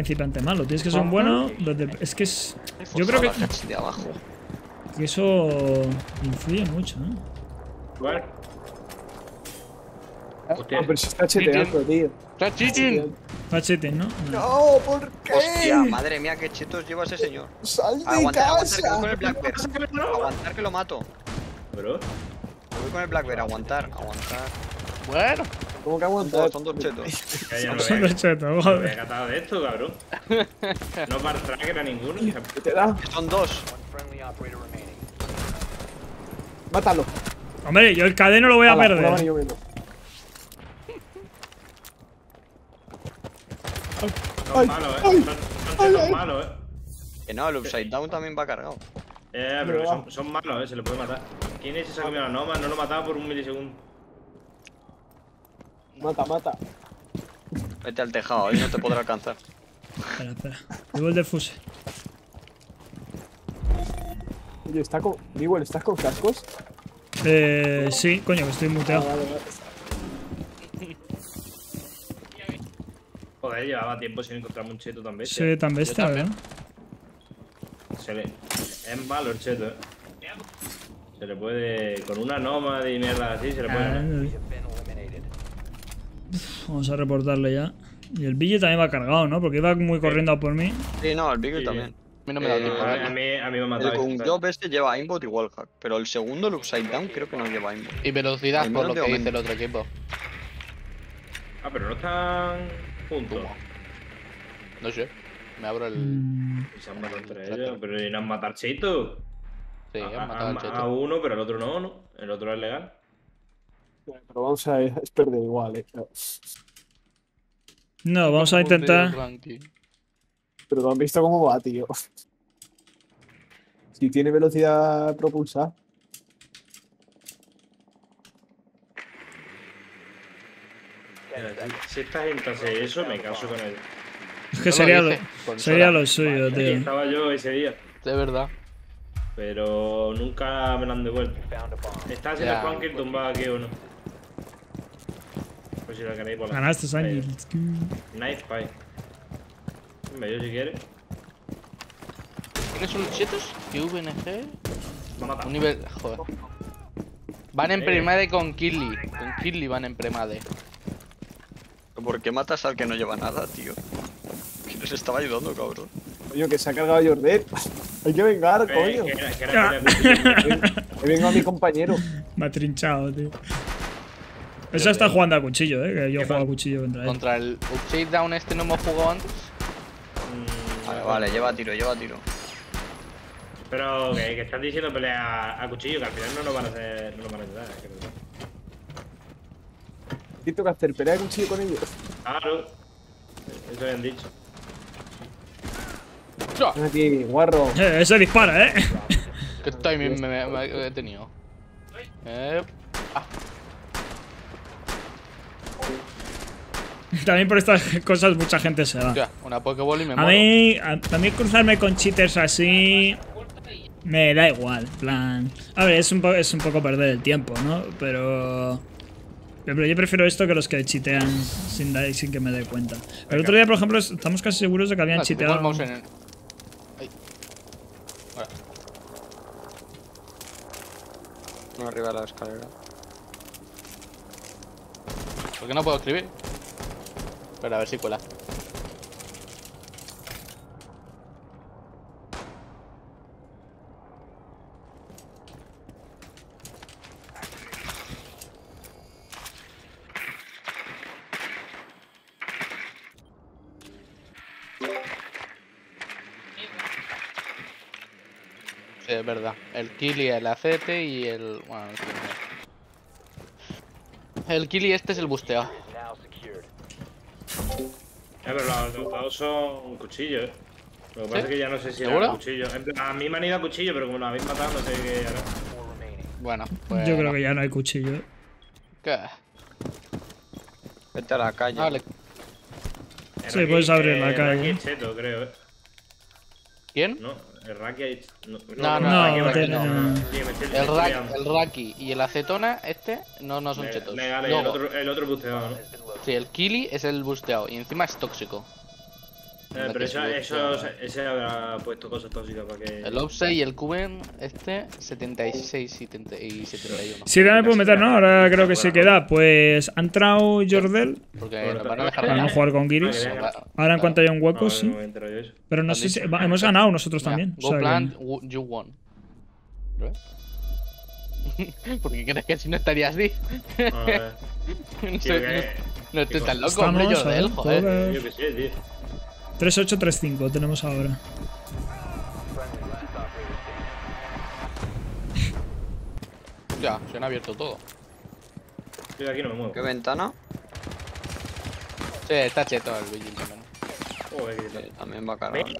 principiante malo. Tienes que ser un bueno. desde- Es que es. Yo creo que, De abajo. que eso influye mucho, ¿no? Hostia. Ah, pero se está cheteando, tío. ¡Está cheating! ¿no? No. No, ¿por qué? Hostia, madre mía, qué chetos lleva ese señor. ¡Sal de Aguantar, aguantar, que voy casa! con el Black Bear. Aguantar que lo mato. bro. Voy con el Black Bear, aguantar, aguantar. Bueno, ¿Cómo que Son aguantar? dos, son dos chetos. Que ya no Son me he joder. catado de esto, cabrón. No para tracker a ninguno. ¿Qué te da? Son dos. Mátalo. Hombre, yo el cadeno lo voy a un perder. menos. Son malos, eh. ay, Son, son chetos malos, eh. Que no, el Upside Down también va cargado. Eh, pero son, son malos, eh. Se le puede matar. ¿Quién es ese que se ha comido la Noma? No lo mataba por un milisegundo. Mata, mata. Vete al tejado, ahí no te podrá alcanzar. Espera, espera. Llevo el defuse. Oye, ¿está con... Miguel, ¿estás con cascos? Eh. Sí, coño, que estoy Ah, muteado. vale, vale. Joder, llevaba tiempo sin encontrarme un cheto tan bestia. Sí, tan bestia. ¿verdad? Se le... Es malo el cheto, eh. Se le puede. Con una Noma y mierda así, se le puede. ganar. Vamos a reportarle ya. Y el Ville también va cargado, ¿no? Porque iba muy corriendo a por mí. Sí, no, el Sí. también. a mí no me da Eh, tiempo. A a mí, a mí, a mí me ha El matado. con esto, Job este lleva aimbot y wallhack, pero el segundo, el Upside Down, creo que no lleva aimbot. Y velocidad, por lo que dice el otro equipo. Ah, pero no están juntos. No sé. Me abro el. Mm, se han matado entre ellos. Pero ¿y no han matado al cheto? Sí, a, han matado al a- a cheto. uno, pero al otro no, ¿no? El otro es legal. Pero vamos a es perder igual, eh. No, vamos a intentar. Pero ¿no han visto cómo va, tío? Si tiene velocidad propulsada. Si- esta gente hace eso, me caso con él. Es que sería, lo, sería lo suyo, tío. estaba yo ese día, De verdad. pero nunca me lo han devuelto. ¿Está haciendo Ya. el Funky tumbado aquí o no? Pues si lo queréis por la. Ganaste, Sanji. Nice pie. Hombre, yo si quieres. ¿Quiénes son los chetos? QVNG. Un nivel. Joder. Van en premade con Killy. Con Killy van en premade. ¿Por qué matas al que no lleva nada, tío? Que les estaba ayudando, cabrón. Coño, que se ha cargado Jordet. Hay que vengar, coño. que era- que era- que era- He vengo a mi compañero. Me ha trinchado, tío. Esa está jugando a cuchillo, eh. Que yo juego a cuchillo contra él. Contra el Upside Down este no hemos jugado antes. Mm, Vale, vale, lleva tiro, lleva tiro. Pero que, que están diciendo pelea a cuchillo, que al final no nos van a hacer. No nos van a ayudar. es que no. ¿Qué tengo que hacer? ¿Pelea de cuchillo con ellos? Claro. Eso habían dicho. ¡Chua! Aquí, guarro. Eh, ese dispara, eh. ¿Qué timing me, me- me he tenido? Eh, También por estas cosas mucha gente se va. hostia, una Pokéball y me A mí, a, a mí cruzarme con cheaters así me da igual, en plan. A ver, es un, po- es un poco perder el tiempo, ¿no? Pero, pero yo prefiero esto que los que chitean sin, da- sin que me dé cuenta. El otro día, por ejemplo, es- estamos casi seguros de que habían Ah, chiteado. en el- arriba de la escalera. ¿Por qué no puedo escribir? Espera, a ver si cuela. Es verdad. El Killy, el acete y el. Bueno. El Killy este es el busteado. Eh, pero los, los dos son cuchillos, eh. Lo que pasa ¿Sí? es que ya no sé si era cuchillo. En plan, a mí me han ido a cuchillo, pero como lo habéis matado, no sé qué hará. Bueno, pues. Yo creo que ya no hay cuchillo. eh. ¿Qué? Vete a la calle. Vale. El Sí, puedes abrir la calle. Cheto, creo, eh. ¿Quién? No, el Raki. No, No, no, Raki, Raki no. El, estoy Ra- liando. el Raki y el acetona, este, no, no son chetos. el otro, el otro busteado, ¿no? Sí, el Killy es el busteado y encima es tóxico. Eh, pero eso, eso, ese habrá puesto cosas tóxicas para que. El Opse y el Cuben, este, 76 70 y 71. Sí, ya me puedo meter, ¿no? Ahora creo que se queda. Pues ha entrado Jordel Porque nos van a dejar para no jugar con Giris. Ahora en cuanto haya un hueco, No, sí. Pero no sé si. Hemos ganado nosotros también. Go plant, you won. ¿Lo ves? ¿Por qué crees que si no estaría así? No, estés tan loco, hombre, Jordel, ¿eh? joder. Joder. Yo que sé, tío. 3-8-3-5 tenemos ahora. Ya, se han abierto todo. Yo de aquí no me muevo. ¿Qué ventana? Sí, está cheto el Vigil también. Joder, qué Eh, también va a cargar. ven.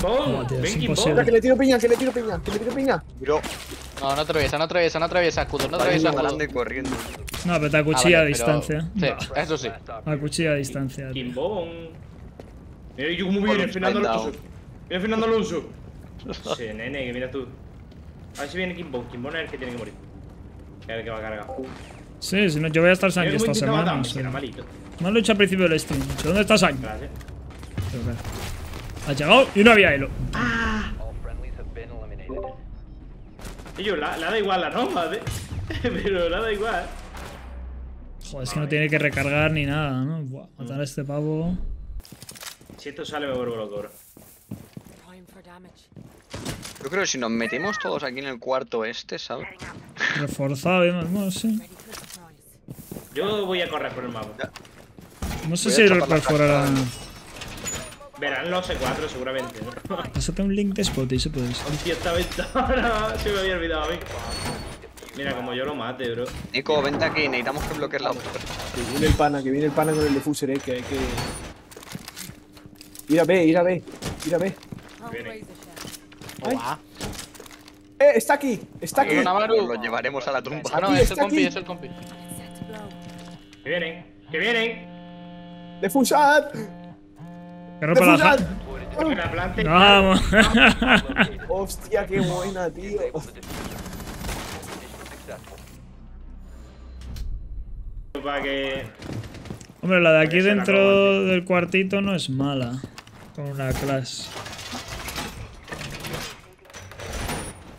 No, es Ven, que le tiro piña, que le tiro piña, que le tiro piña. Bro, No, no atraviesa, no atraviesa, no atraviesa escudo, no atraviesa escudo. parando y corriendo. No, pero te Ah, acuchilla a vale, pero- distancia. Sí, eso sí. Acuchilla a distancia. tío. Mira yo cómo viene Fernando Alonso. Viene Fernando Alonso. Sí, nene, que mira tú. A ver si viene Kimball. Kimball es el que tiene que morir. Que el que va a cargar. Sí, si no, yo voy a estar Mira Sanki cómo esta semana. matarme, no sé. Me han dicho al principio del stream. ¿Dónde está Sanki? Gracias. Ha llegado y no había elo. Y yo, la, la da igual la norma, ¿eh? Pero la da igual. Joder, es que no tiene que recargar ni nada, ¿no? Buah, matar a este pavo. Si esto sale, me vuelvo loco. Yo creo que si nos metimos todos aquí en el cuarto este, ¿sabes? Reforzado, y más, bueno, sí. Yo voy a correr por el mapa. No sé Voy si perforará. Verán los C4 seguramente, ¿no? Pásate un link de Spotty si puedes. Hostia, esta ventana. Se me había olvidado a mí. Mira, como yo lo mate, bro. Nico, vente aquí, necesitamos que bloquees la puerta. Que viene el pana, que viene el pana con el defuser, eh, que hay que. Ir a B, ir a B, ir a B. Viene. Ay. ¡Eh! ¡Está aquí! ¡Está aquí! Lo llevaremos a la tumba. Ah, no, Aquí, es el compi, aquí. es el compi. Que vienen, que vienen. ¡Defusad! Que rompa la. Vamos. ¡Hostia, qué buena, tío! Para que. Hombre, la de aquí dentro del cuartito no es mala. Con una clase.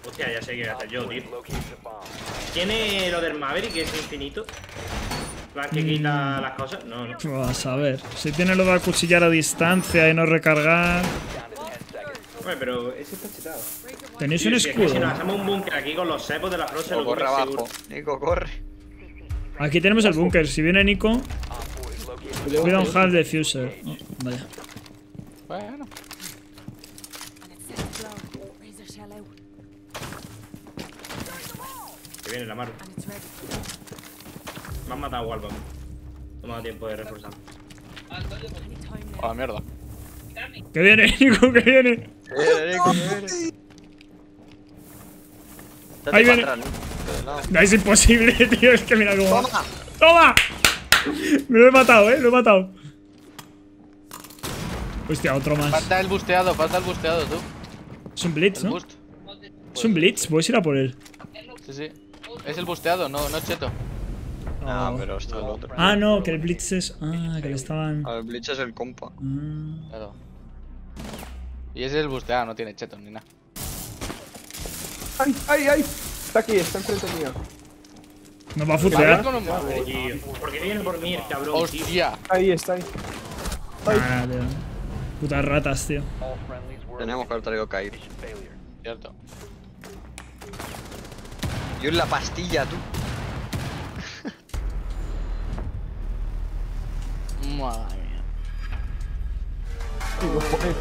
Hostia, ya sé qué voy a hacer yo, tío. ¿Tiene lo del Maverick, que es infinito? ¿Plan que Mm. quita las cosas? No, no. Vas a ver. Si tiene lo de acuchillar a distancia y no recargar. Hombre, pero ese está chetado. Tenéis un si es que si nos escudo. hacemos un búnker aquí con los sepos de la flor, se lo corre abajo. seguro. Nico, corre. Aquí tenemos el búnker. Si viene Nico, Cuidado, cuida un half diffuser. Oh, vaya. Bueno. Que viene la ready. Me han matado a. No me ha dado tiempo de reforzar. A now. la mierda. Que viene, Nico, que viene. Nico, viene. Date Ahí viene. atrás. No, es imposible, tío. Es que mira cómo. ¡Toma! Me lo he matado, eh. Lo he matado. Hostia, otro más. Falta el busteado, falta el busteado, tú. Es un blitz, El ¿no? boost. Es un blitz. Voy a ir a por él. Sí, sí. Es el busteado, no, no cheto. Ah, Oh. pero esto es el otro. Ah, no, que el blitz es. Ah, que le estaban. A ver, Bleach es el compa. Ah. Claro. Y ese es el busteado, no tiene cheto ni nada. ¡Ay, ay, ay! Está aquí, está enfrente mío. Nos va a futear. ¿Por qué viene por mí el cabrón? Hostia. Ahí está, ahí. Ay, Ah. Putas ratas, tío. Teníamos que haber traído Kair. Cierto. Yo en la pastilla, tú. Madre mía. tío, joder.